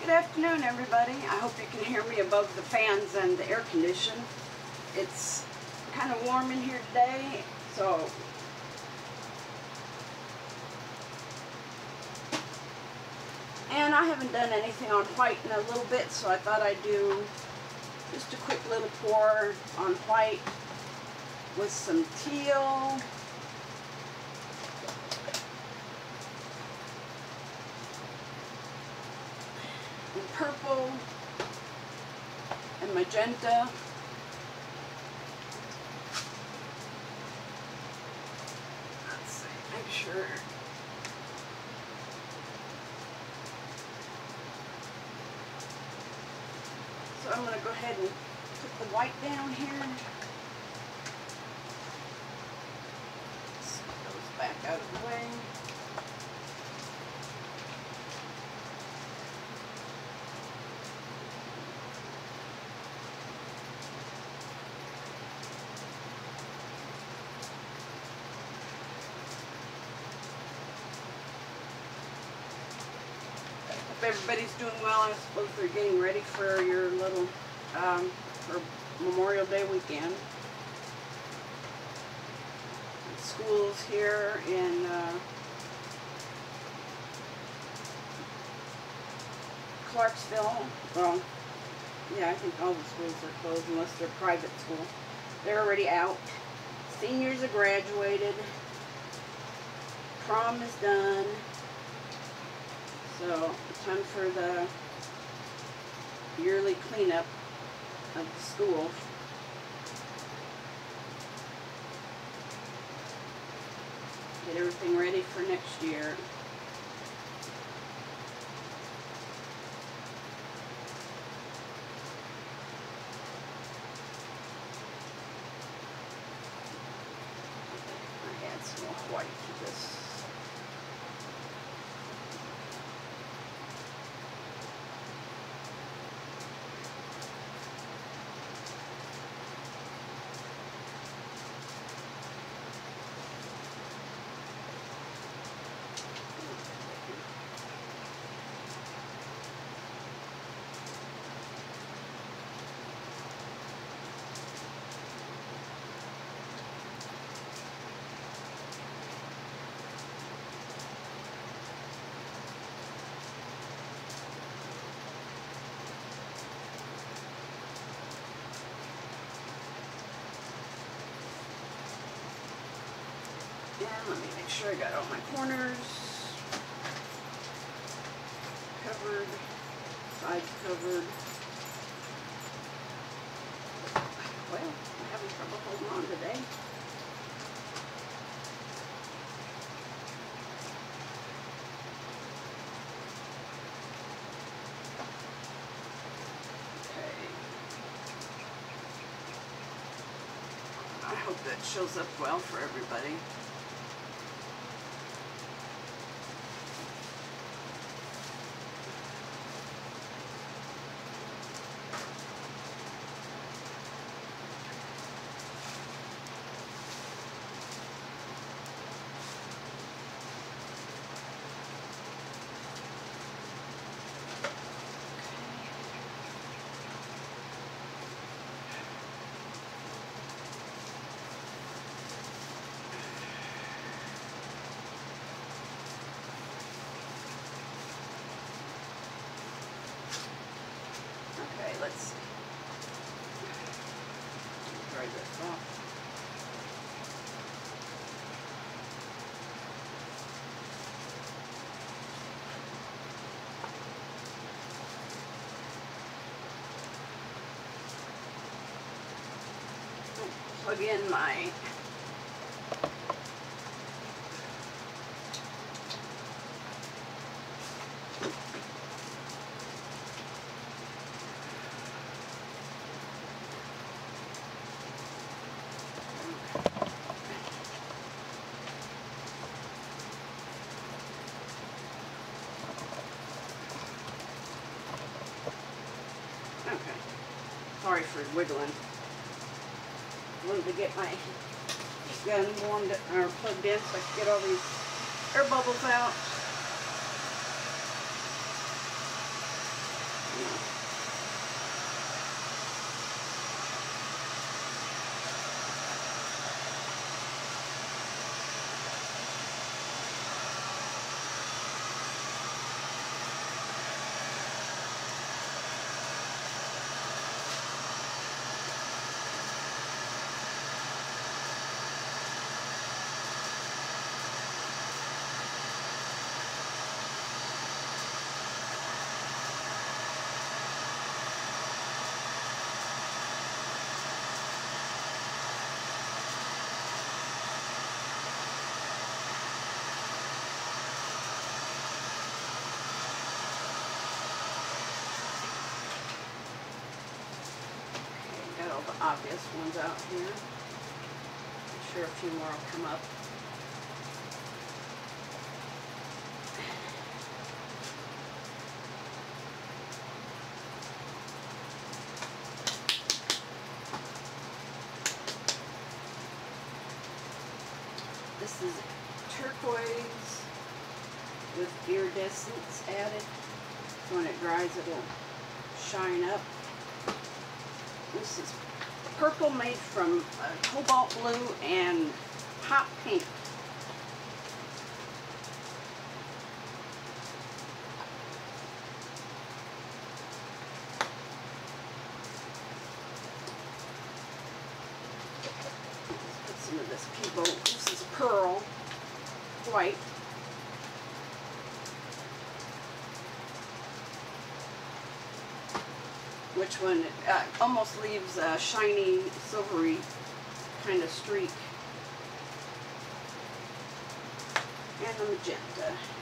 Good afternoon, everybody. I hope you can hear me above the fans and the air condition. It's kind of warm in here today, so and I haven't done anything on white in a little bit, so I thought I'd do just a quick little pour on white with some teal. And purple and magenta. Let's see, make sure. So I'm going to go ahead and put the white down here. Set those back out of the way. Hope everybody's doing well. I suppose they're getting ready for your little, um, for Memorial Day weekend. Schools here in, uh, Clarksville, well, yeah, I think all the schools are closed unless they're private school. They're already out. Seniors are graduated. Prom is done. So, time for the yearly cleanup of the school. Get everything ready for next year. I add some more white to this. And let me make sure I got all my corners covered, sides covered. Well, I'm having trouble holding on today. Okay. I hope that shows up well for everybody. Okay, let's see. Dry this off. Plug in my Okay. Sorry for wiggling. Wanted to get my gun warmed or plugged in so I could get all these air bubbles out. enough. Okay, got all the obvious ones out here. I'm sure a few more will come up. This is turquoise with iridescence added. When it dries, it'll shine up. This is purple made from uh, cobalt blue and hot pink. Let's put some of this people. This is pearl white. Which one uh, almost leaves a shiny, silvery kind of streak. And the magenta.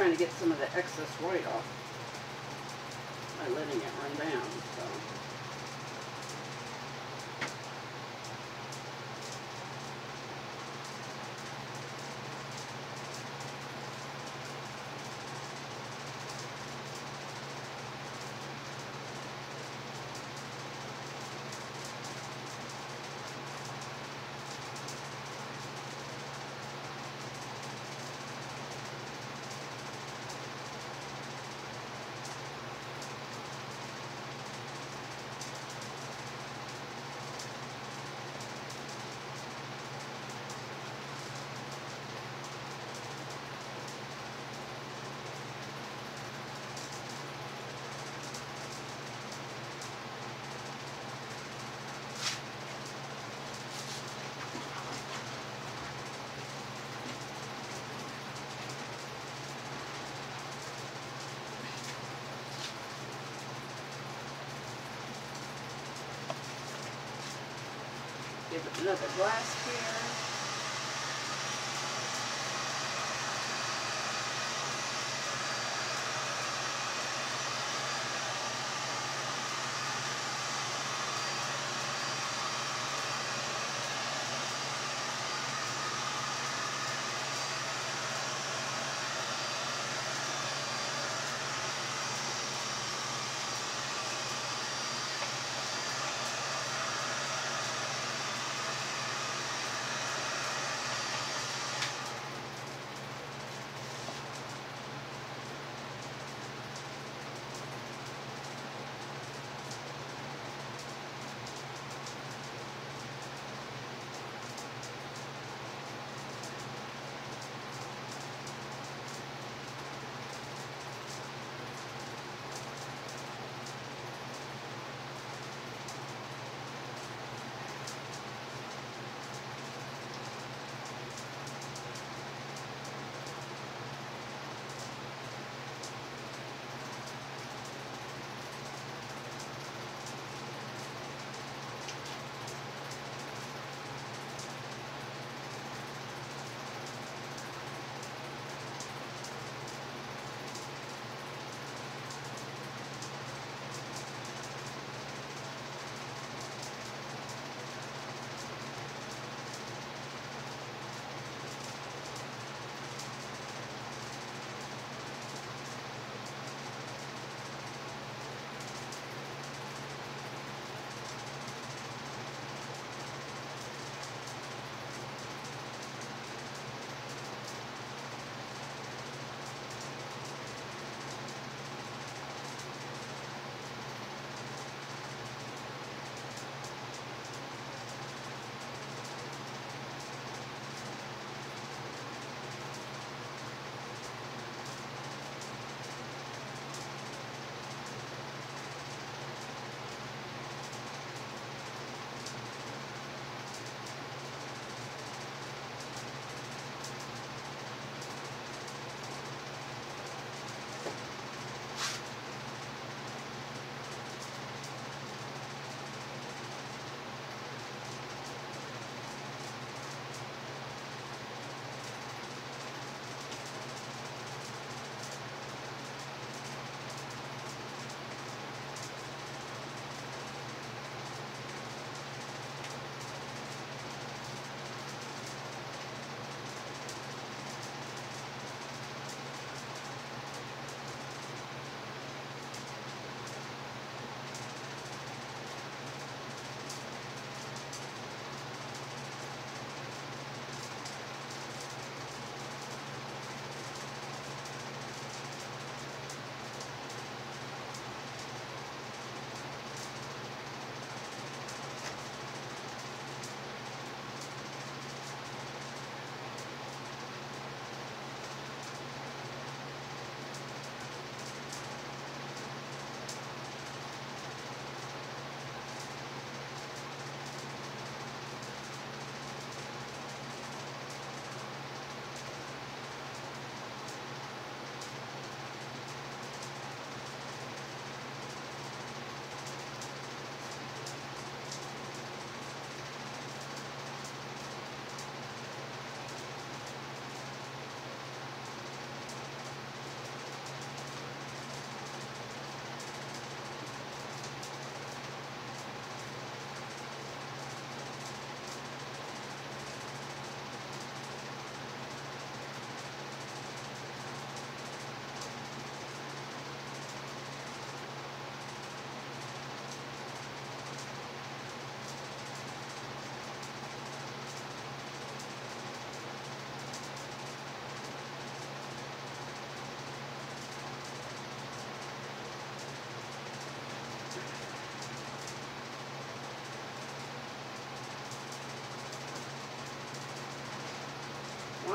Trying to get some of the excess white off another glass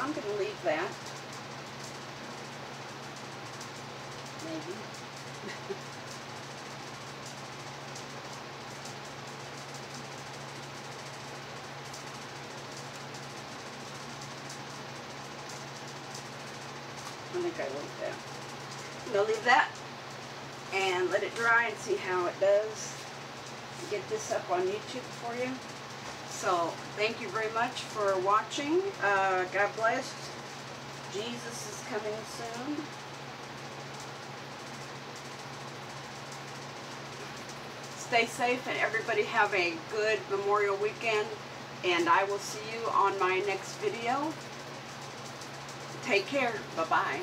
I'm going to leave that. Maybe. I think I leave that. I'm going to leave that and let it dry and see how it does. Get this up on YouTube for you. So, thank you very much for watching. Uh, God bless. Jesus is coming soon. Stay safe and everybody have a good Memorial weekend. And I will see you on my next video. Take care. Bye-bye.